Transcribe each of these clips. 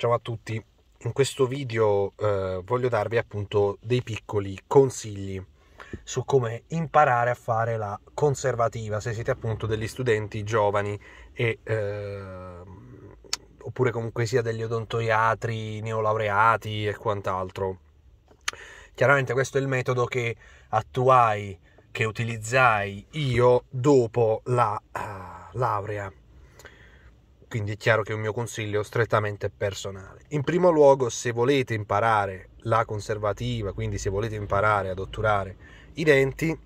Ciao a tutti, in questo video eh, voglio darvi appunto dei piccoli consigli su come imparare a fare la conservativa se siete appunto degli studenti giovani e, eh, oppure comunque sia degli odontoiatri, neolaureati e quant'altro. Chiaramente questo è il metodo che attuai, che utilizzai io dopo la uh, laurea quindi è chiaro che è un mio consiglio strettamente personale. In primo luogo, se volete imparare la conservativa, quindi se volete imparare ad otturare i denti,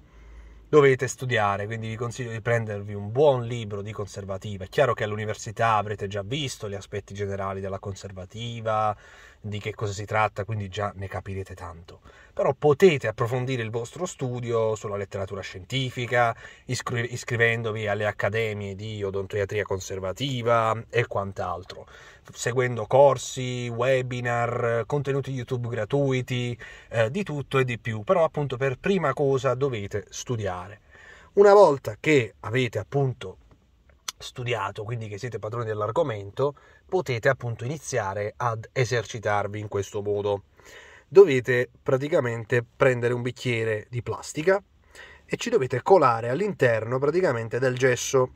dovete studiare, quindi vi consiglio di prendervi un buon libro di conservativa. È chiaro che all'università avrete già visto gli aspetti generali della conservativa, di che cosa si tratta, quindi già ne capirete tanto. Però potete approfondire il vostro studio sulla letteratura scientifica, iscri- iscrivendovi alle accademie di odontoiatria conservativa e quant'altro, seguendo corsi, webinar, contenuti YouTube gratuiti, eh, di tutto e di più. Però appunto per prima cosa dovete studiare. Una volta che avete appunto studiato, quindi che siete padroni dell'argomento, potete appunto iniziare ad esercitarvi in questo modo. Dovete praticamente prendere un bicchiere di plastica e ci dovete colare all'interno praticamente del gesso.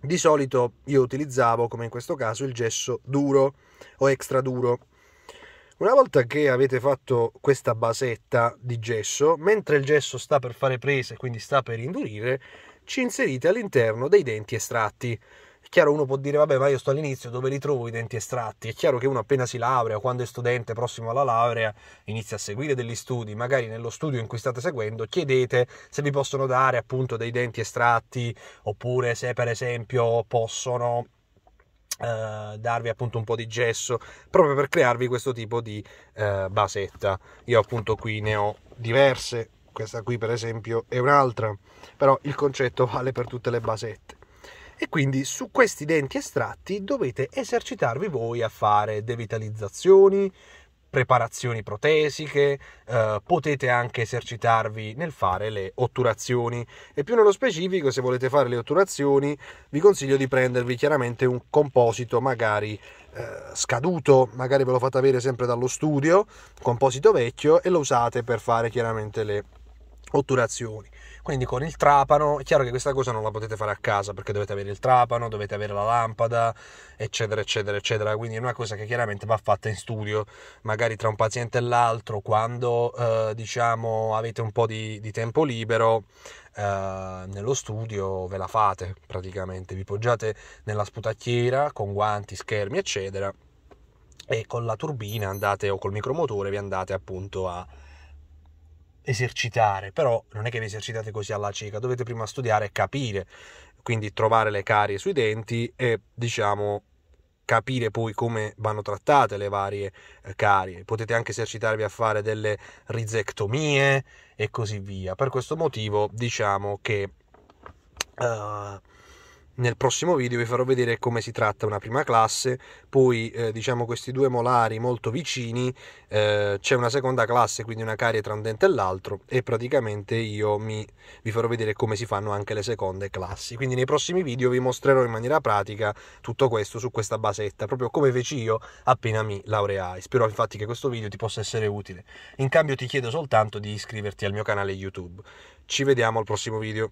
Di solito io utilizzavo, come in questo caso, il gesso duro o extra duro. Una volta che avete fatto questa basetta di gesso, mentre il gesso sta per fare prese, quindi sta per indurire, ci inserite all'interno dei denti estratti. È chiaro, uno può dire, vabbè, ma io sto all'inizio, dove li trovo i denti estratti? È chiaro che uno appena si laurea, quando è studente prossimo alla laurea, inizia a seguire degli studi, magari nello studio in cui state seguendo, chiedete se vi possono dare appunto dei denti estratti, oppure se per esempio possono Uh, darvi appunto un po' di gesso proprio per crearvi questo tipo di uh, basetta. Io appunto qui ne ho diverse, questa qui per esempio è un'altra, però il concetto vale per tutte le basette. E quindi su questi denti estratti dovete esercitarvi voi a fare devitalizzazioni, preparazioni protesiche, eh, potete anche esercitarvi nel fare le otturazioni e più nello specifico se volete fare le otturazioni vi consiglio di prendervi chiaramente un composito magari eh, scaduto, magari ve lo fate avere sempre dallo studio, composito vecchio e lo usate per fare chiaramente le otturazioni. Quindi con il trapano, è chiaro che questa cosa non la potete fare a casa perché dovete avere il trapano, dovete avere la lampada, eccetera, eccetera, eccetera. Quindi è una cosa che chiaramente va fatta in studio, magari tra un paziente e l'altro, quando eh, diciamo avete un po' di, di tempo libero. Eh, nello studio ve la fate praticamente, vi poggiate nella sputacchiera con guanti, schermi, eccetera, e con la turbina andate o col micromotore vi andate appunto a, esercitare, però non è che vi esercitate così alla cieca, dovete prima studiare e capire, quindi trovare le carie sui denti e diciamo capire poi come vanno trattate le varie eh, carie. Potete anche esercitarvi a fare delle rizectomie e così via. Per questo motivo diciamo che uh, nel prossimo video vi farò vedere come si tratta una prima classe, poi eh, diciamo questi due molari molto vicini, eh, c'è una seconda classe, quindi una carie tra un dente e l'altro e praticamente io mi, vi farò vedere come si fanno anche le seconde classi. Quindi nei prossimi video vi mostrerò in maniera pratica tutto questo su questa basetta, proprio come feci io appena mi laureai. Spero infatti che questo video ti possa essere utile. In cambio ti chiedo soltanto di iscriverti al mio canale YouTube. Ci vediamo al prossimo video.